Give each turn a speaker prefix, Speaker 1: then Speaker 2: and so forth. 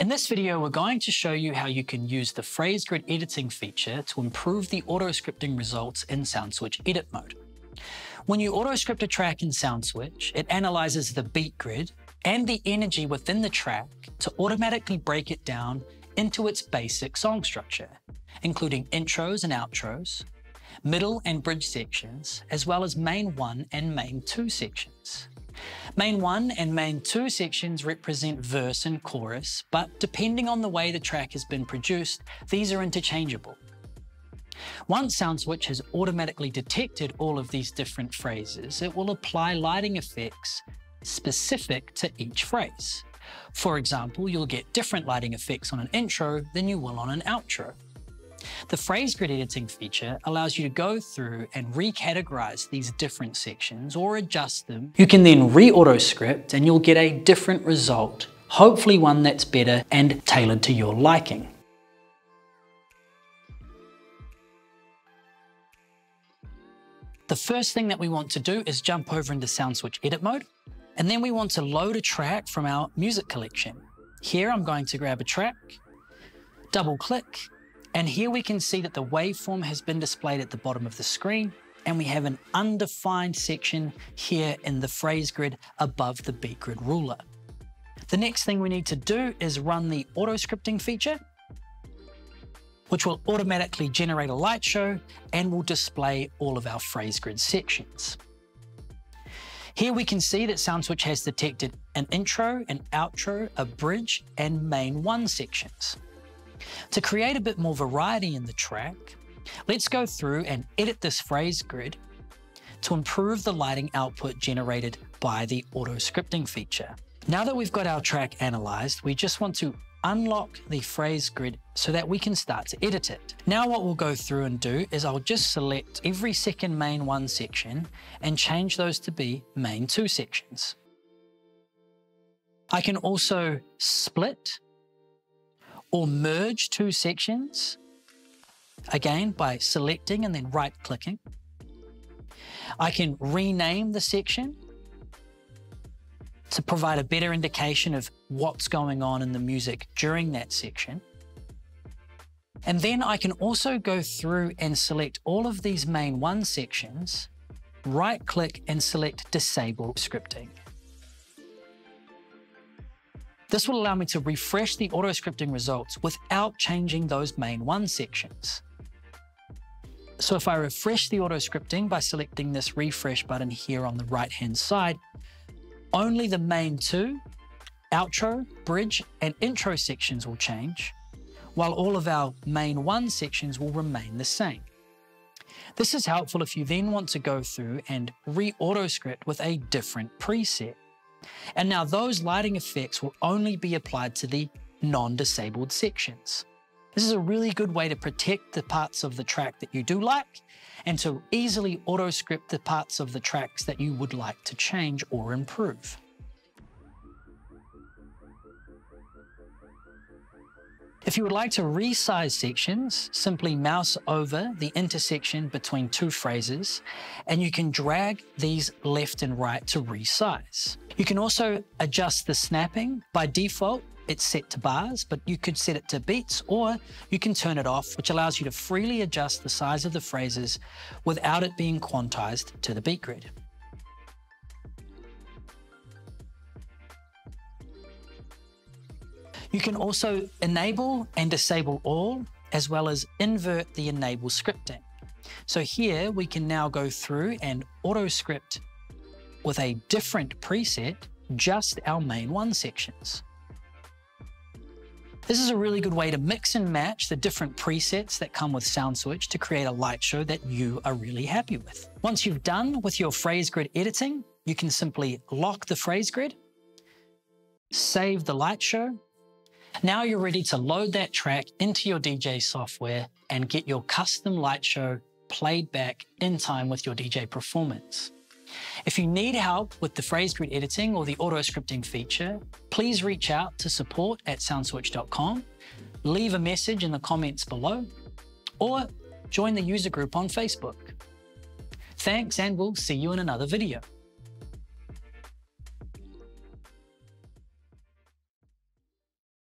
Speaker 1: In this video, we're going to show you how you can use the phrase grid editing feature to improve the auto-scripting results in SoundSwitch edit mode. When you auto-script a track in SoundSwitch, it analyzes the beat grid and the energy within the track to automatically break it down into its basic song structure, including intros and outros, middle and bridge sections, as well as main 1 and main 2 sections. Main 1 and main 2 sections represent verse and chorus, but depending on the way the track has been produced, these are interchangeable. Once SoundSwitch has automatically detected all of these different phrases, it will apply lighting effects specific to each phrase. For example, you'll get different lighting effects on an intro than you will on an outro. The phrase grid editing feature allows you to go through and recategorize these different sections or adjust them. You can then re-auto script and you'll get a different result, hopefully one that's better and tailored to your liking. The first thing that we want to do is jump over into SoundSwitch edit mode, and then we want to load a track from our music collection. Here I'm going to grab a track, double click, and here we can see that the waveform has been displayed at the bottom of the screen, and we have an undefined section here in the phrase grid above the beat grid ruler. The next thing we need to do is run the auto scripting feature which will automatically generate a light show and will display all of our phrase grid sections. Here we can see that SoundSwitch has detected an intro, an outro, a bridge, and main one sections. To create a bit more variety in the track, let's go through and edit this phrase grid to improve the lighting output generated by the auto scripting feature. Now that we've got our track analyzed, we just want to unlock the phrase grid so that we can start to edit it. Now what we'll go through and do is I'll just select every second main one section and change those to be main two sections. I can also split or merge two sections, again by selecting and then right clicking. I can rename the section to provide a better indication of what's going on in the music during that section. And then I can also go through and select all of these main one sections, right click and select disable scripting. This will allow me to refresh the auto scripting results without changing those main one sections. So if I refresh the auto scripting by selecting this refresh button here on the right hand side, only the main two, outro, bridge, and intro sections will change, while all of our main one sections will remain the same. This is helpful if you then want to go through and re-auto script with a different preset. And now those lighting effects will only be applied to the non-disabled sections. This is a really good way to protect the parts of the track that you do like and to easily auto script the parts of the tracks that you would like to change or improve. If you would like to resize sections, simply mouse over the intersection between two phrases, and you can drag these left and right to resize. You can also adjust the snapping. By default, it's set to bars, but you could set it to beats or you can turn it off, which allows you to freely adjust the size of the phrases without it being quantized to the beat grid. You can also enable and disable all, as well as invert the enable scripting. So here we can now go through and auto script with a different preset, just our main one sections. This is a really good way to mix and match the different presets that come with SoundSwitch to create a light show that you are really happy with. Once you've done with your phrase grid editing, you can simply lock the phrase grid, save the light show. Now you're ready to load that track into your DJ software and get your custom light show played back in time with your DJ performance. If you need help with the phrase grid editing or the auto scripting feature, please reach out to support at soundswitch.com, leave a message in the comments below, or join the user group on Facebook. Thanks, and we'll see you in another video.